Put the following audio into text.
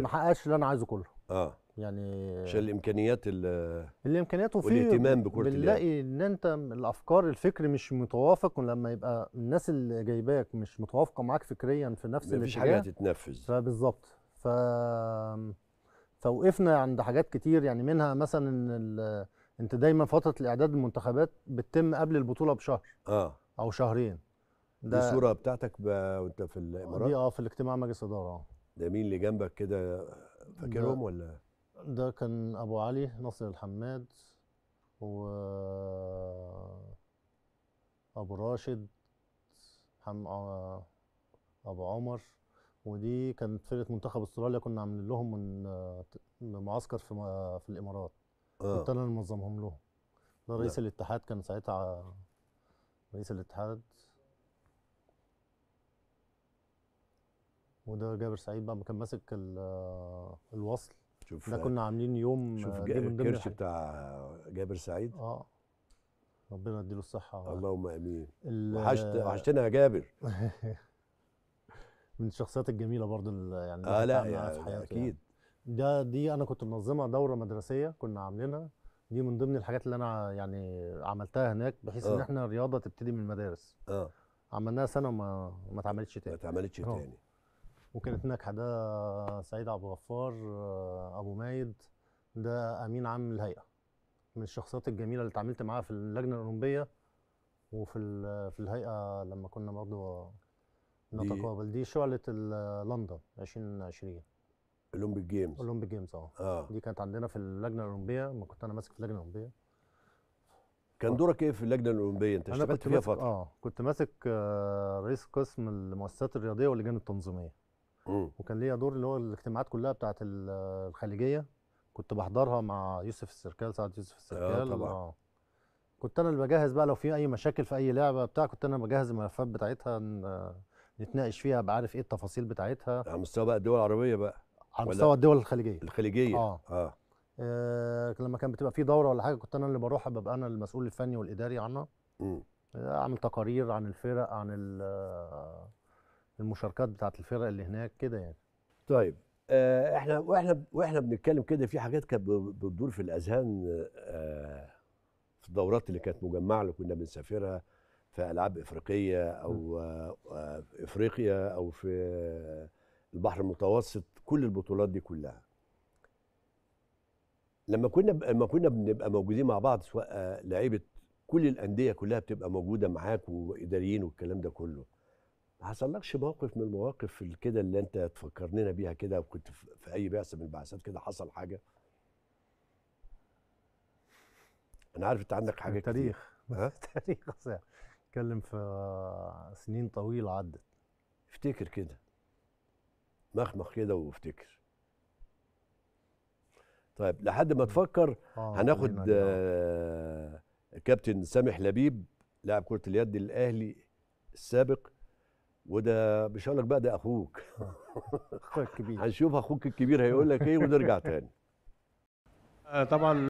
ما حققش اللي أنا عايزه كله. آه. يعني عشان الإمكانيات ال- الإمكانيات وفي والاهتمام اليد. بنلاقي إن أنت الأفكار الفكر مش متوافق ولما يبقى الناس اللي جايباك مش متوافقة معاك فكريا في نفس مفيش حاجة هتتنفذ. فبالظبط. ف فوقفنا عند حاجات كتير يعني منها مثلا إن ال... أنت دايما فترة الإعداد المنتخبات بتتم قبل البطولة بشهر آه. أو شهرين. دي الصورة بتاعتك ب- وأنت في دي الامارات آه في الاجتماع مجلس إدارة. ده مين اللي جنبك كده فاكرهم ولا؟ ده كان أبو علي ناصر الحماد و أبو راشد حم... آه، أبو عمر. ودي كانت فرقة منتخب أستراليا كنا عاملين لهم من آه، معسكر في في الإمارات. كنت آه. أنا اللي منظمهم لهم. ده رئيس نعم. الاتحاد كان ساعتها رئيس الاتحاد. وده جابر سعيد بقى كان ماسك آه، الوصل. شوف ده كنا عاملين يوم شوف آه، جا- دي من ضمن الكرش الحاجات بتاع جابر سعيد. آه. ربنا يديله الصحة. اللهم آمين. وحشت وحشتنا يا جابر. من الشخصيات الجميلة برضو يعني آه لا حياته أكيد يعني. ده دي أنا كنت منظمة دورة مدرسية كنا عاملينها. دي من ضمن الحاجات اللي أنا يعني عملتها هناك بحيث إن آه. إحنا الرياضة تبتدي من المدارس. آه. عملناها سنة وما ما اتعملتش ما تاني. اتعملتش آه. تاني. وكانت ناجحة. ده سعيد عبد الغفار آه، أبو مايد ده أمين عام الهيئة. من الشخصيات الجميلة اللي اتعاملت معاها في اللجنة الأولمبية وفي في الهيئة لما كنا برضو دي- نتقابل. دي شعلة ال- لندن 2020 اولمبيك جيمز أولمبيك جيمز آه. دي كانت عندنا في اللجنة الأولمبية لما كنت أنا ماسك في اللجنة الأولمبية. كان دورك إيه في اللجنة الأولمبية؟ أنت اشتغلت فيها فترة. آه كنت ماسك آه، رئيس قسم المؤسسات الرياضية واللجان التنظيمية. مم. وكان ليا دور اللي هو الاجتماعات كلها بتاعت ال- الخليجية كنت بحضرها مع يوسف السركال سعد يوسف السركال طبعا. آه. كنت أنا اللي بجهز بقى لو في أي مشاكل في أي لعبة بتاع كنت أنا بجهز الملفات بتاعتها نتناقش فيها بعرف إيه التفاصيل بتاعتها على مستوى بقى الدول العربية بقى على مستوى الدول الخليجية الخليجية آه. آه آه لما كان بتبقى في دورة ولا حاجة كنت أنا اللي بروح ببقى أنا المسؤول الفني والإداري عنها مم. آه، أعمل تقارير عن الفرق عن ال- آه، المشاركات بتاعت الفرق اللي هناك كده يعني. طيب آه إحنا وإحنا وإحنا بنتكلم كده في حاجات كانت بتدور في الأذهان آه في الدورات اللي كانت مجمعة اللي كنا بنسافرها في ألعاب إفريقية أو آه آه في إفريقيا أو في البحر المتوسط كل البطولات دي كلها. لما كنا ب- لما كنا بنبقى موجودين مع بعض سواء لعيبة كل الأندية كلها بتبقى موجودة معاك وإداريين والكلام ده كله ما حصلكش موقف من المواقف ال- كده اللي انت تفكرننا بيها كده وكنت في أي بعثة من البعثات كده حصل حاجة أنا عارف أنت عندك كتير. تاريخ؟ تاريخ. اتكلم في سنين طويلة عدت افتكر كده مخمخ كده وافتكر طيب لحد ما تفكر آه هناخد. آه كابتن سامح لبيب لاعب كرة اليد الأهلي السابق وده مش هقول لك بقى ده أخوك. اخويا الكبير. هنشوف أخوك الكبير هيقول لك إيه ونرجع تاني. آه، طبعا.